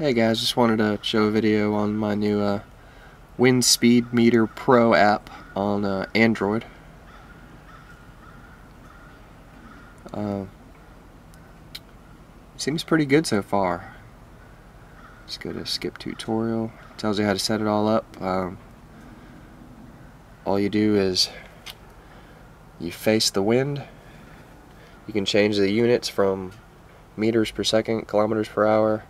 Hey guys, just wanted to show a video on my new uh, Wind Speed Meter Pro app on uh, Android. Uh, seems pretty good so far. Let's go to skip tutorial. Tells you how to set it all up. Um, all you do is you face the wind. You can change the units from meters per second, kilometers per hour,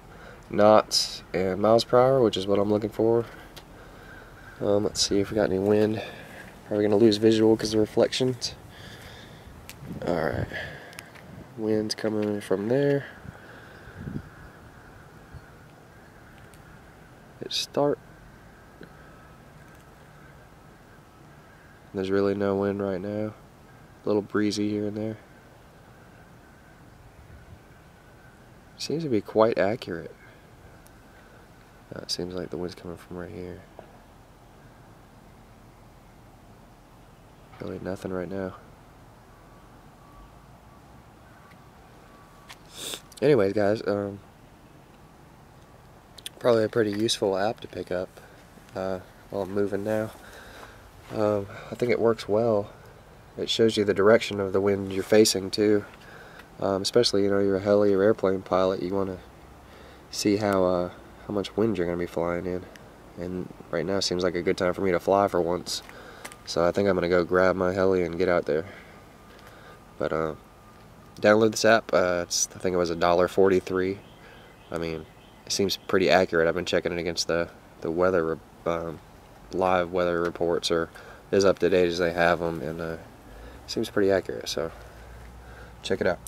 knots and miles per hour, which is what I'm looking for. Um, let's see if we got any wind. Probably going to lose visual because of reflections. Alright. Wind's coming from there. Hit start. There's really no wind right now. A little breezy here and there. Seems to be quite accurate. Uh, it seems like the wind's coming from right here. Really nothing right now. Anyways, guys, um, probably a pretty useful app to pick up uh, while I'm moving now. Um, I think it works well. It shows you the direction of the wind you're facing too. Um, especially, you know, you're a heli or airplane pilot, you want to see how uh, how much wind you're going to be flying in. And right now seems like a good time for me to fly for once. So I think I'm going to go grab my heli and get out there. But uh, download this app. Uh, it's, I think it was a dollar forty-three. I mean, it seems pretty accurate. I've been checking it against the the weather, um, live weather reports, or as up to date as they have them, and uh, seems pretty accurate. So check it out.